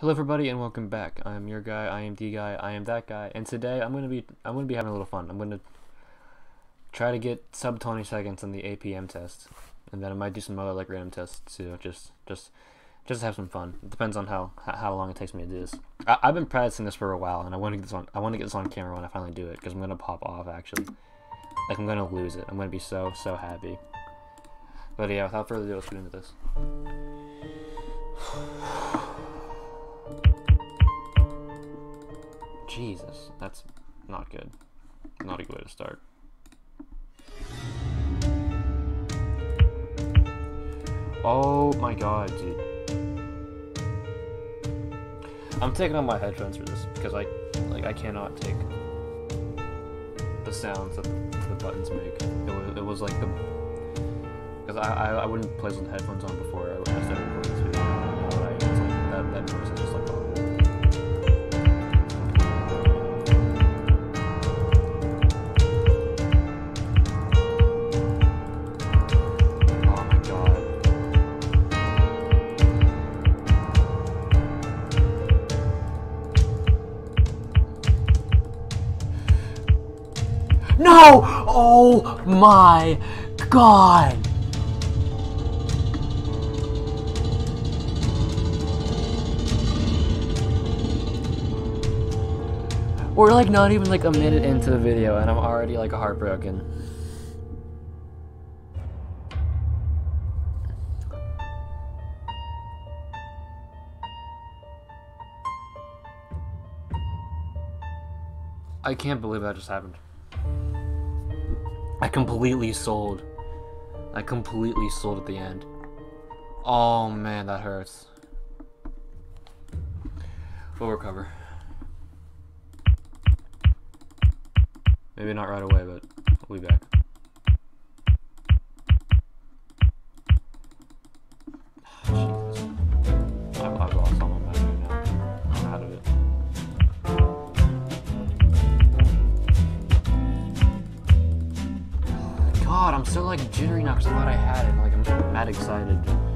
Hello everybody and welcome back. I am your guy, I am the guy, I am that guy, and today I'm gonna be I'm gonna be having a little fun. I'm gonna try to get sub 20 seconds on the APM test. And then I might do some other like random tests too, just just just have some fun. It depends on how how long it takes me to do this. I, have been practicing this for a while, and I want to get this on. I want to get this on camera when I finally do it, because I'm gonna pop off actually. Like I'm gonna lose it. I'm gonna be so so happy. But yeah, without further ado, let's get into this. Jesus, that's not good. Not a good way to start. Oh my god, dude. I'm taking off my headphones for this because I like I cannot take the sounds that the buttons make. It was, it was like the because I, I, I wouldn't place with headphones on before I started recording this like that that noise No! Oh my god! We're like not even like a minute into the video and I'm already like heartbroken. I can't believe that just happened. I completely sold. I completely sold at the end. Oh man, that hurts. We'll recover. Maybe not right away, but we'll be back. I'm still like jittery now because I thought I had it. Like I'm mad excited.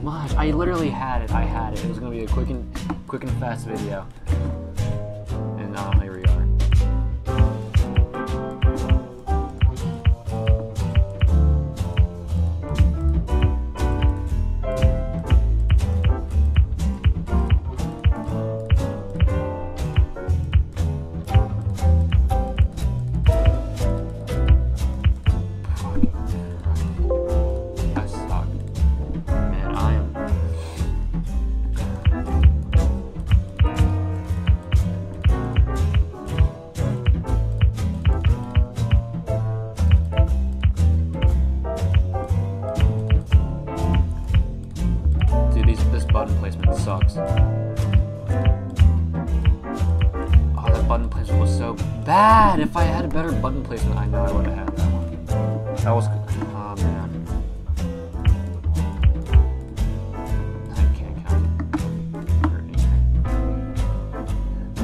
Much. I literally had it. I had it. It was gonna be a quick and quick and fast video.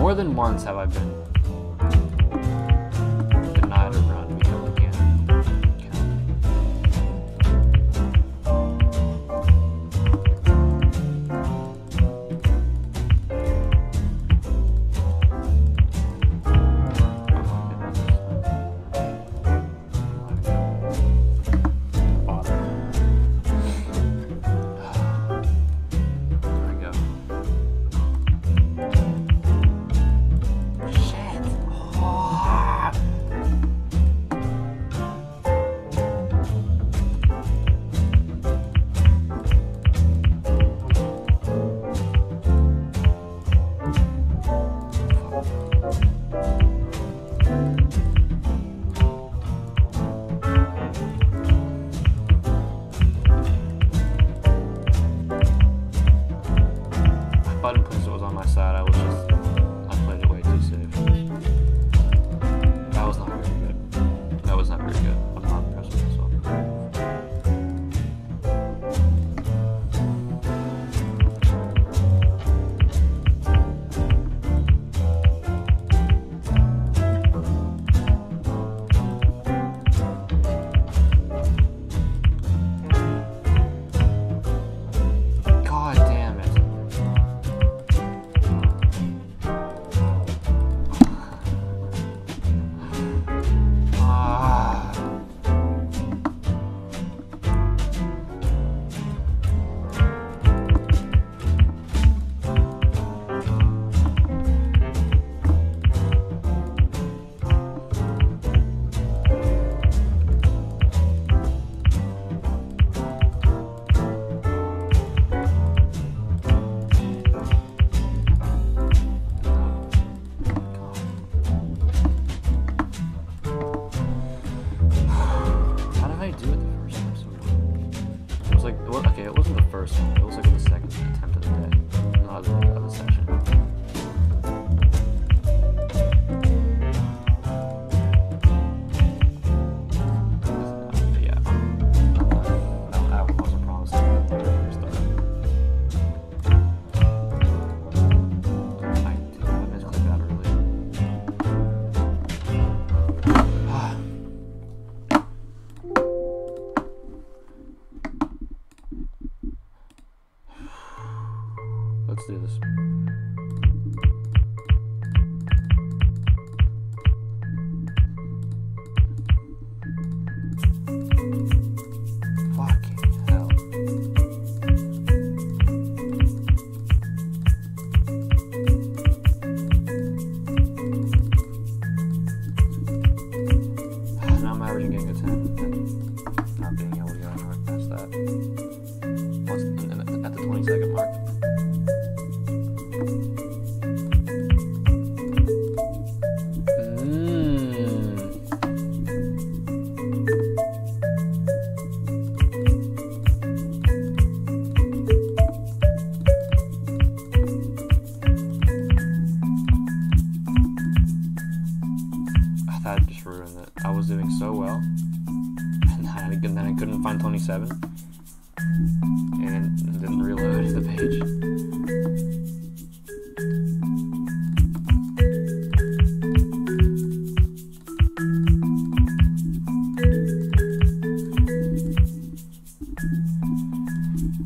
More than once have I been do this.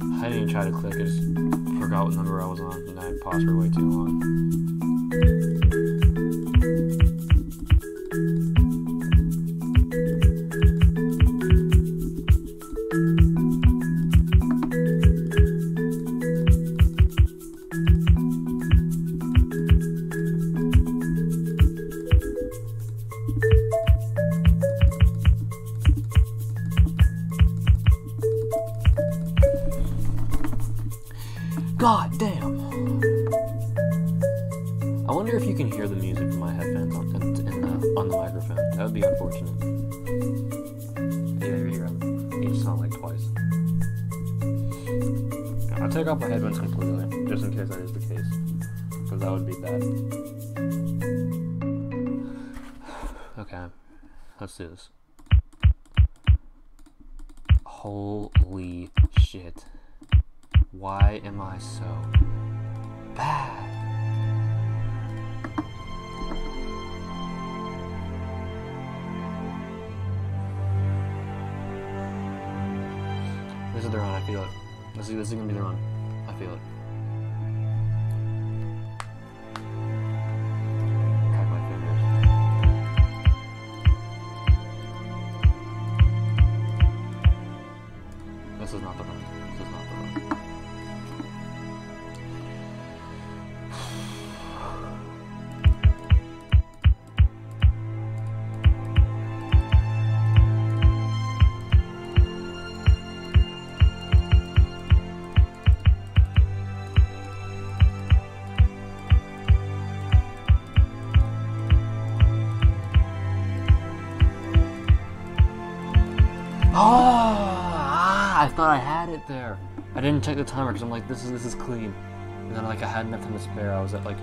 I didn't even try to click, I just forgot what number I was on, and I paused for way too long. It there. I didn't check the timer because I'm like, this is this is clean. And then like I had enough time to spare. I was at like,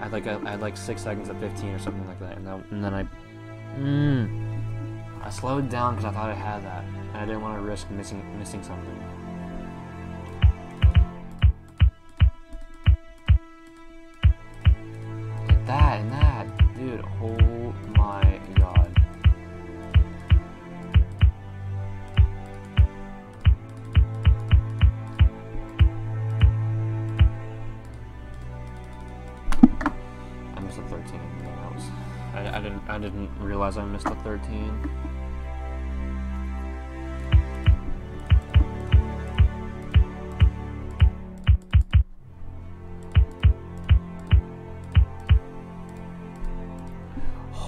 I had like a, I had like six seconds at 15 or something like that. And then and then I, mm, I slowed down because I thought I had that, and I didn't want to risk missing missing something. Missed a 13. Yeah, that was. I, I didn't. I didn't realize I missed a 13.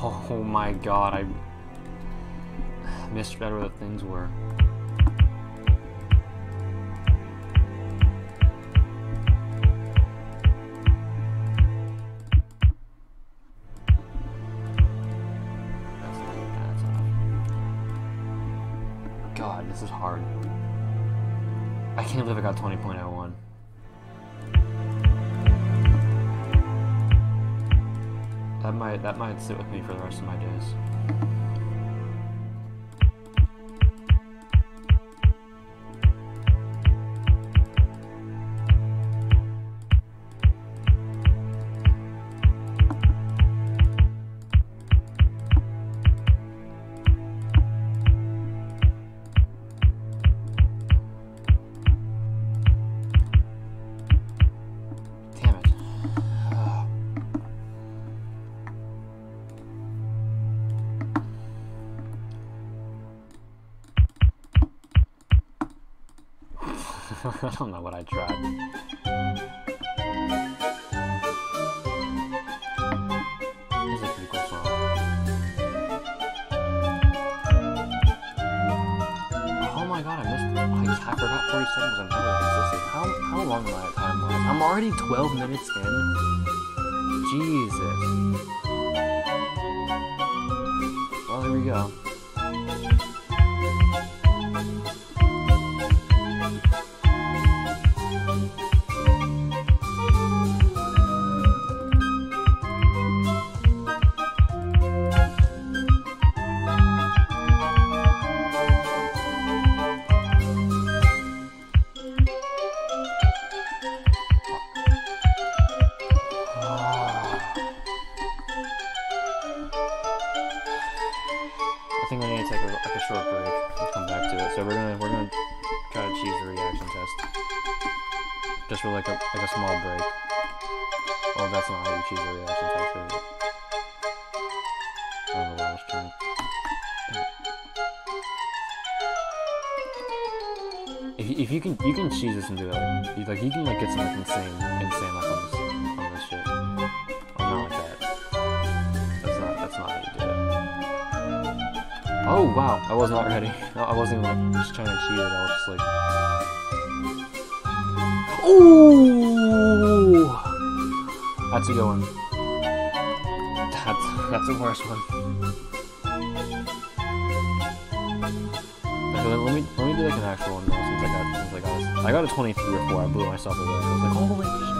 Oh my god! I misread where the things were. 20.01. That might that might sit with me for the rest of my days. I don't know what I tried. Oh my I forgot 40 seconds on how this is. How, how long I time? I'm already 12 minutes in. Jesus. Well, here we go. If you, if you can you can cheese this and do like you, like you can like get some like insane insane like on this on this shit. Oh, not like that. That's not that's not how you do it. Oh wow, I was not ready. No, I wasn't even like, just trying to cheat it. I was just like, ooh, that's a good one. That's that's the worst one. Okay, let me let me do like an actual one though, since I got since I got I got a 23 or 4. I blew myself away. I was like, oh holy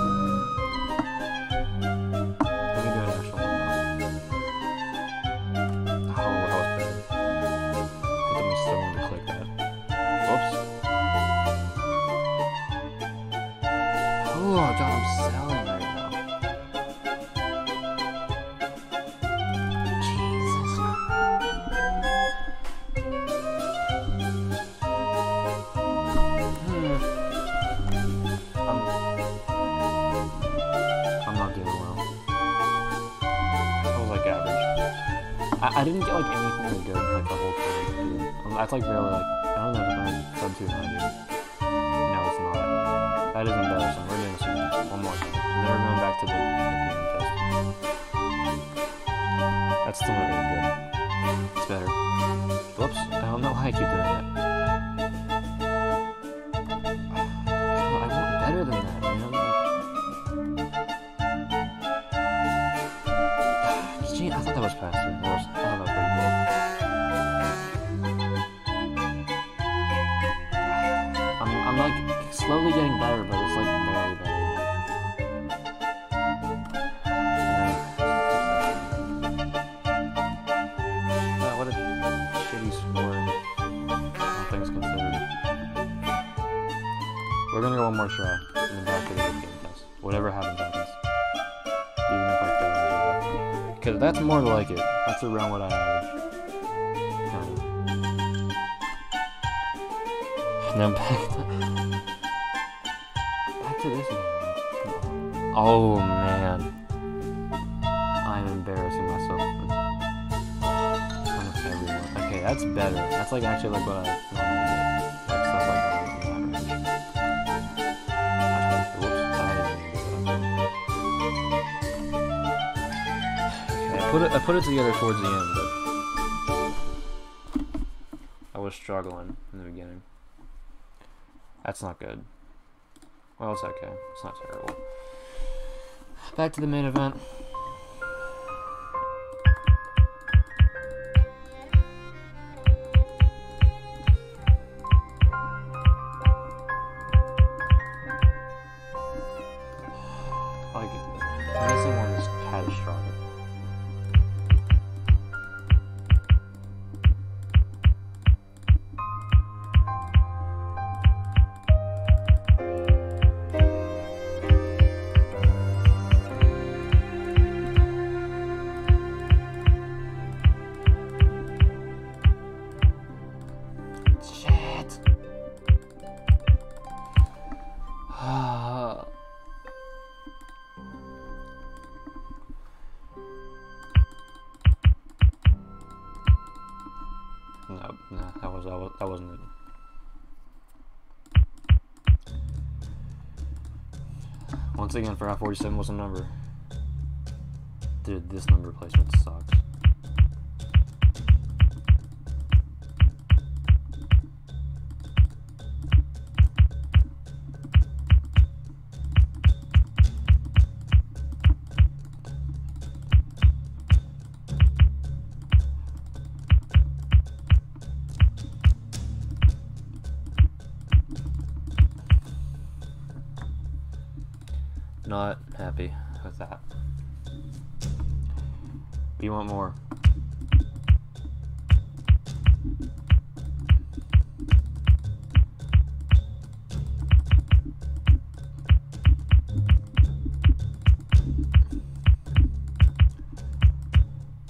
more like it. That's around what I of. Now back to, back to this. Oh man. I'm embarrassing myself everyone. Okay, that's better. That's like actually like what I normally put it I put it together towards the end, but I was struggling in the beginning. That's not good. Well, it's okay. It's not terrible. Back to the main event. Once again, for 47 was a number. Dude, this number placement sucks. That. You want more.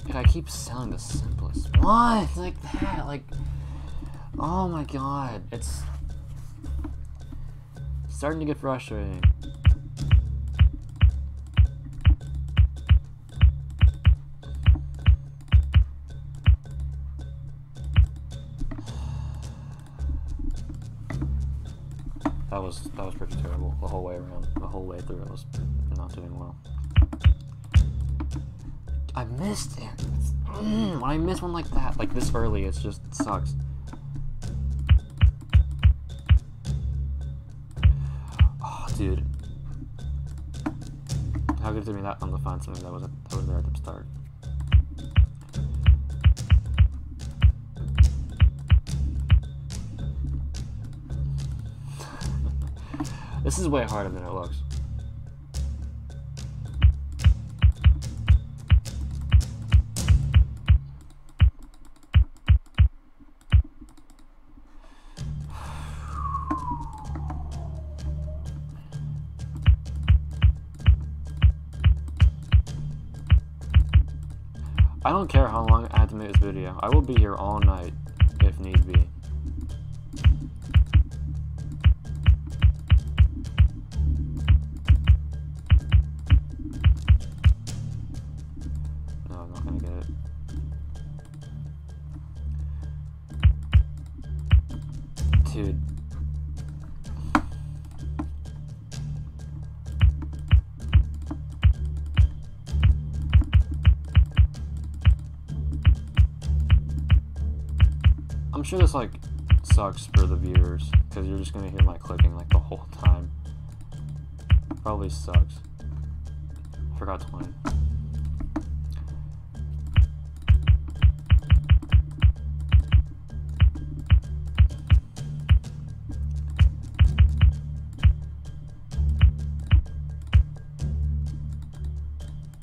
Dude, I keep selling the simplest. What? Like that? Like, oh my god. It's starting to get frustrating. It's just it sucks. Oh, dude. How good to me that on the find something that was that was there at the start. This is way harder than it looks. I will be here all night if need be. Sure this like sucks for the viewers because you're just gonna hear my clicking like the whole time. Probably sucks. Forgot 20.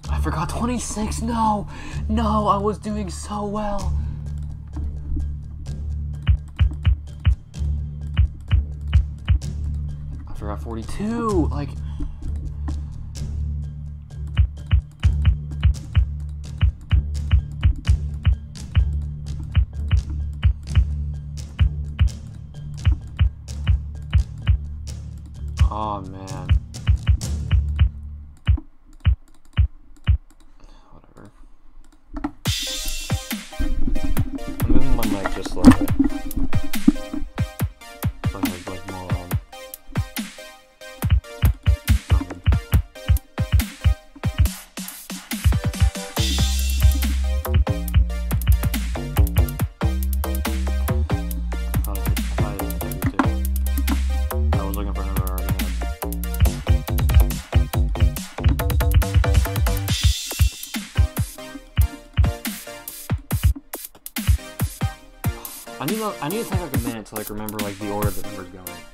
I forgot 26. No, no, I was doing so well. 42. Like, I need I need to take like a minute to like remember like the order that numbers go in.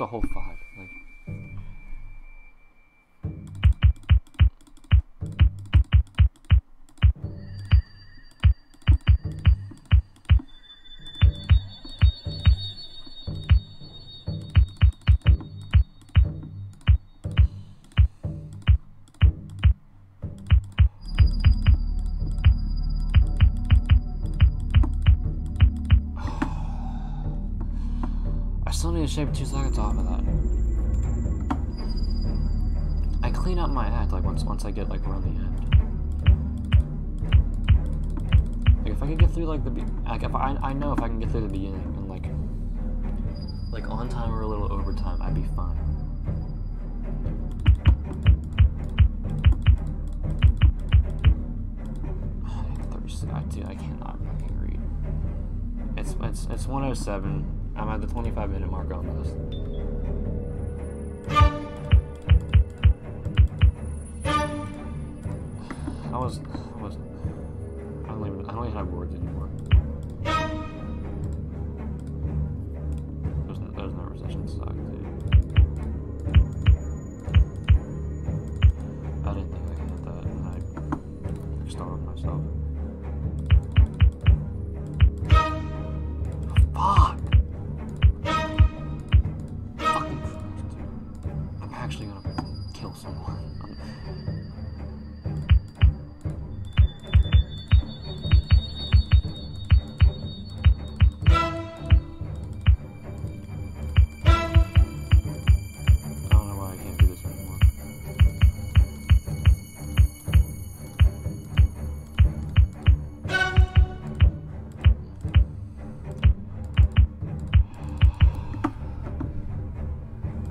A whole I still need to shave two seconds off of that. I clean up my act like once once I get like around the end. Like if I can get through like the like if I I know if I can get through the beginning and like like on time or a little overtime, I'd be fine. Thursday, I do. I cannot fucking read. It's it's it's 107. I'm at the 25 minute mark on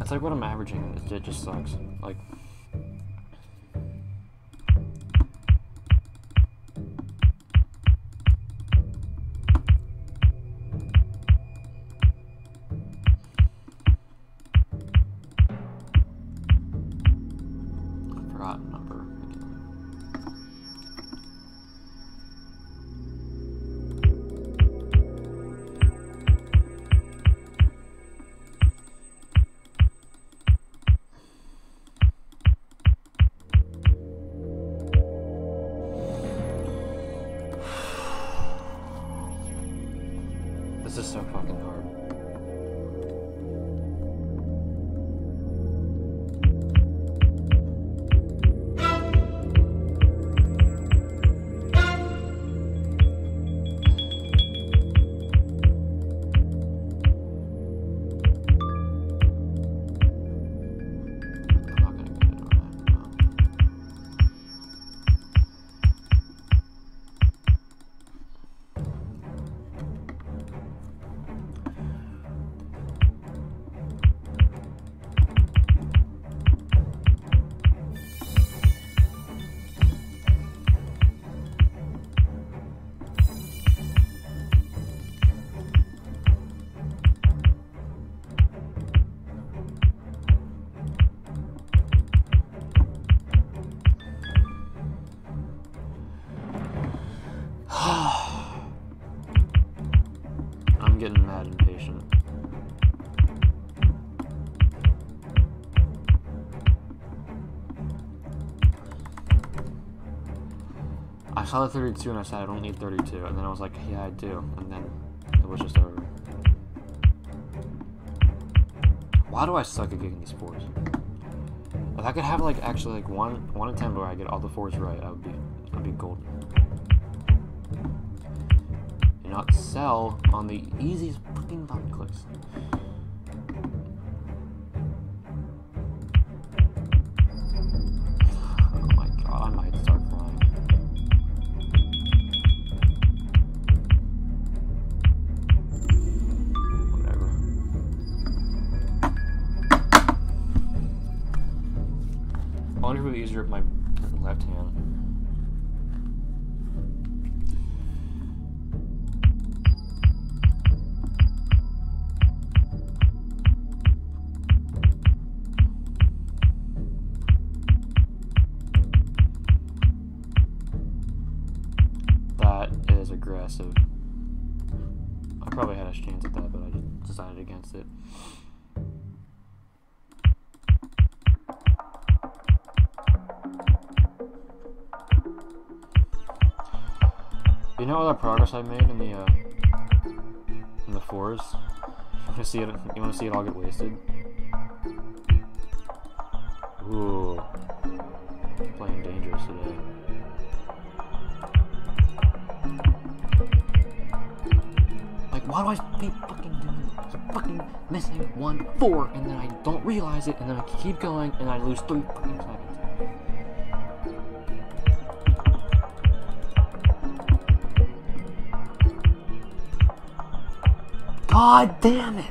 That's like what I'm averaging. It just sucks. Like. I saw the 32 and I said I don't need 32, and then I was like, yeah, I do, and then it was just over. Why do I suck at getting these fours? If I could have like actually like one one attempt where I get all the fours right, I would be I'd be golden. And not sell on the easiest fucking button clicks. Easier with my left hand. Progress I made in the uh, in the fours? You want to see it? You want to see it all get wasted? Ooh, playing dangerous today. Like, why do I keep fucking doing? I'm fucking missing one four, and then I don't realize it, and then I keep going, and I lose three fucking seconds. God damn it!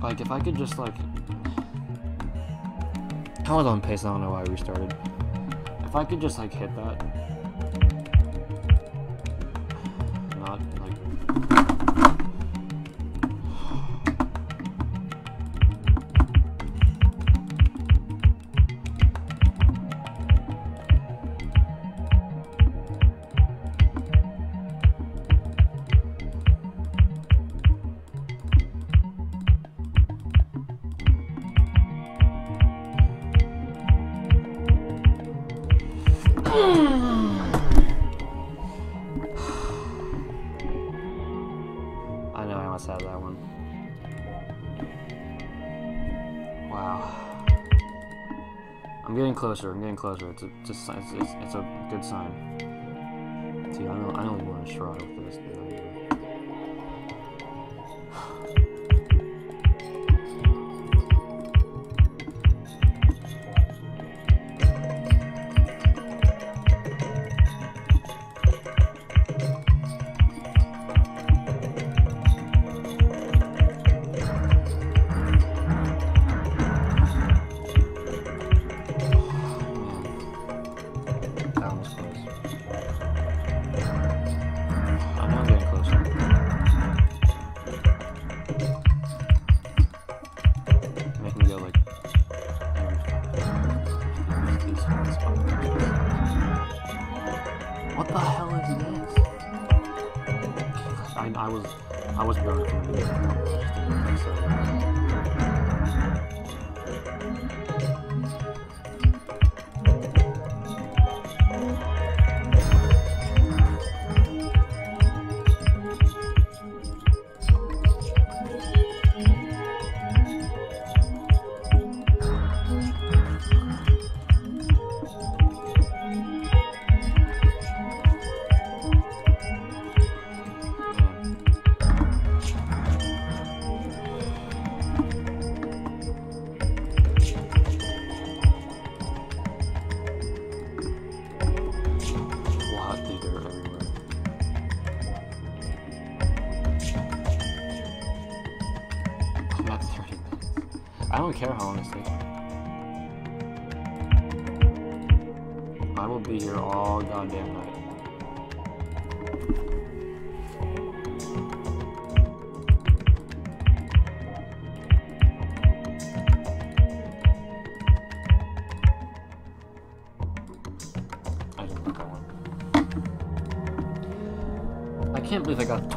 Like, if I could just, like... Was on pace, I don't know why I restarted. If I could just, like, hit that. Wow. I'm getting closer. I'm getting closer. It's a, it's a, it's, it's, it's a good sign. See, I know I only want to try with this.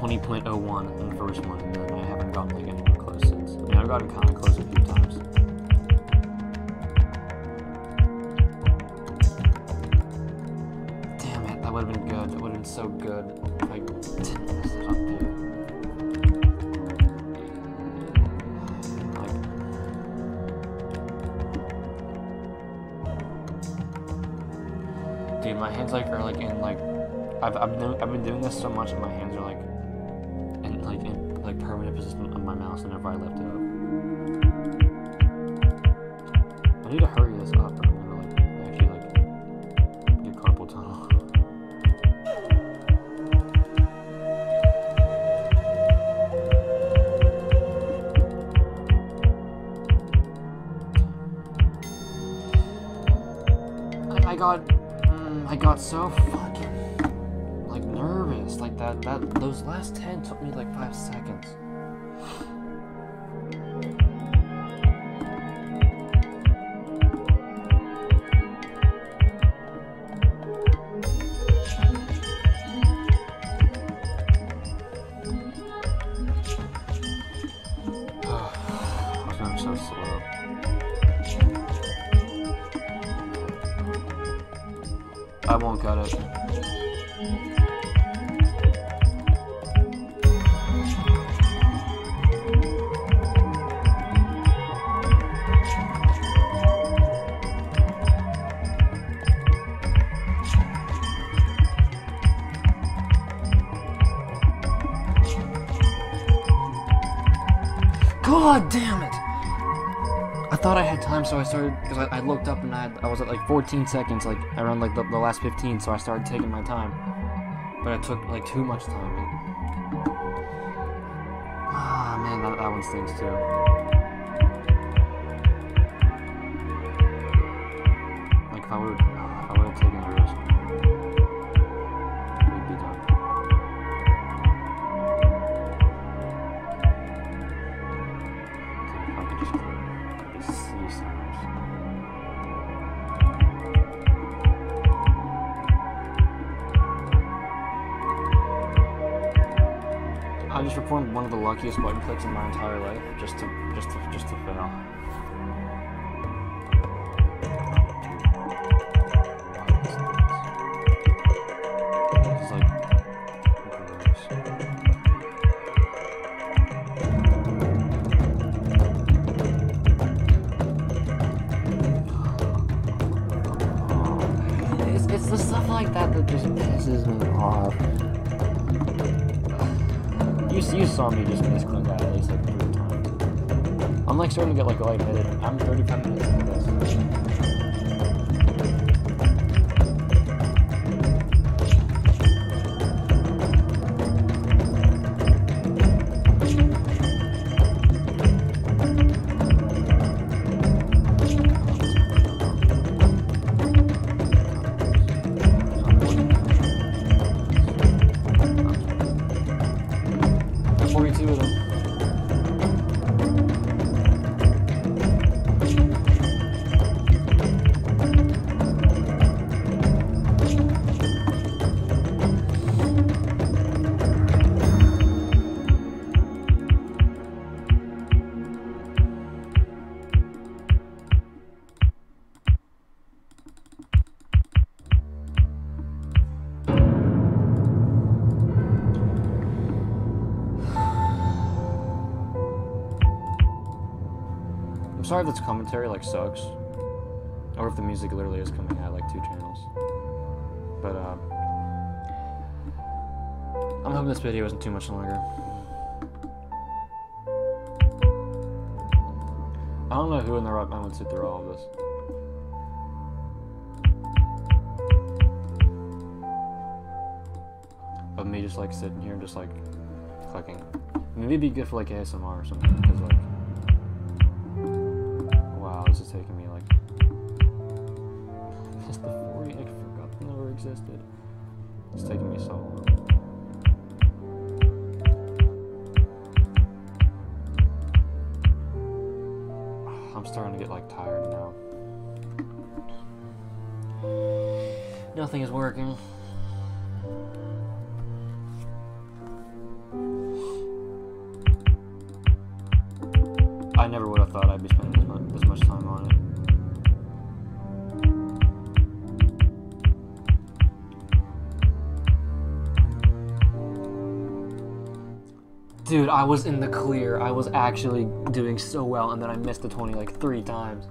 20.01 in the first one, and then I haven't gotten like anywhere close since. I mean, I've gotten kind of close a few times. Damn it, that would have been good. That would have been so good if I didn't mess it up there. Dude, my hands like are like in like I've I've, been, I've been doing this so much, and my hands are like like in like permanent position of my mouse whenever I lift it up. I need to hurry this up or I'm gonna like actually like get carpal tunnel. I, I got mm, I got so like that that those last 10 took me like 5 seconds. God damn it! I thought I had time, so I started because I, I looked up and I, had, I was at like 14 seconds, like around like the, the last 15, so I started taking my time. But I took like too much time. Ah man, that, that one stings too. Like if I would luckiest button clicks in my entire life, just to just to just to fail. To get like lightheaded. I'm 35 minutes into this. Sorry if this commentary like sucks, or if the music literally is coming out like two channels. But uh, I'm hoping this video isn't too much longer. I don't know who in their right mind would sit through all of this. Of me just like sitting here and just like clicking. Maybe it'd be good for like ASMR or something, because like. This is taking me like. Just the 40, I forgot that never existed. It's taking me so long. I'm starting to get like tired now. Nothing is working. Was in the clear. I was actually doing so well, and then I missed the 20 like three times.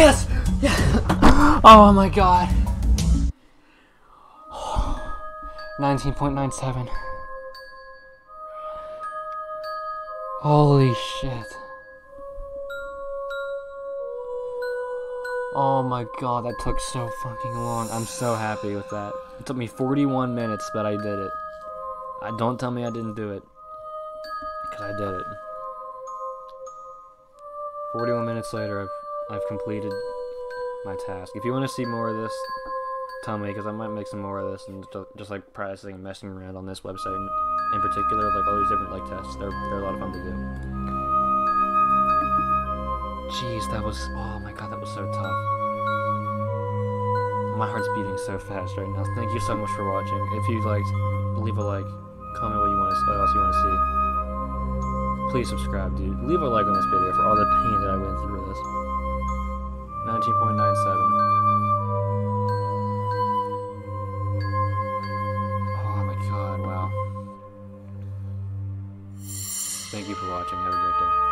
Yes! Yeah. Oh my god. 19.97. Holy shit. Oh my god, that took so fucking long. I'm so happy with that. It took me 41 minutes, but I did it. I don't tell me I didn't do it. Cause I did it. 41 minutes later, I've I've completed my task. If you want to see more of this, tell me because I might make some more of this and just, like practicing and messing around on this website in, in particular, like all these different like tests. They're they're a lot of fun to do. Jeez, that was oh my god, that was so tough. My heart's beating so fast right now. Thank you so much for watching. If you liked, leave a like, comment what you want to, what else you want to see. Please subscribe, dude. Leave a like on this video for all the pain that I went through with this. 19.97. Oh my god, wow. Thank you for watching. Have a great day.